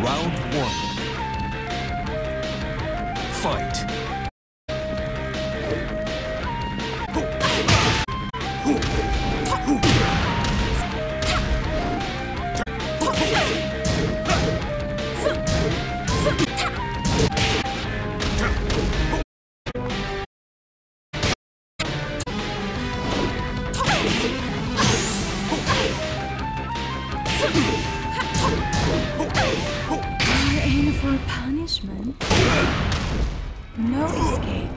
Round one. Fight. For punishment. No escape.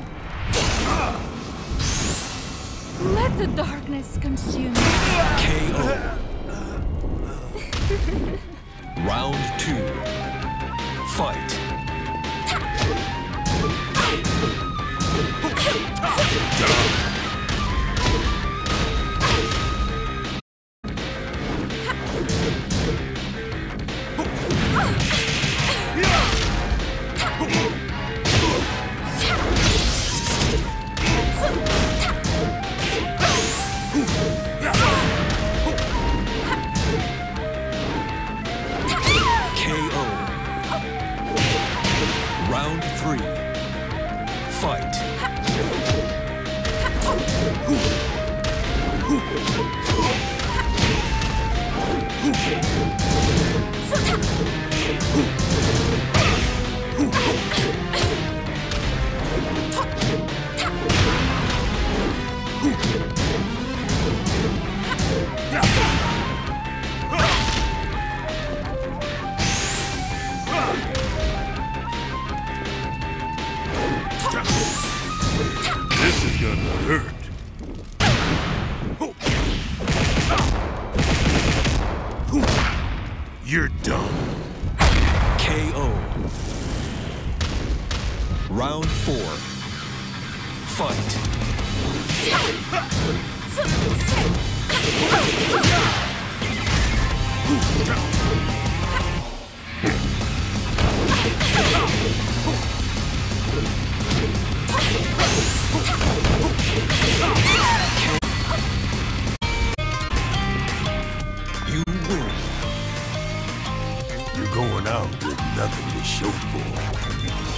Let the darkness consume. KO. Round two. Three. Fight. Hurt. You're done. KO. Round four. Fight. You're going out with nothing to show for.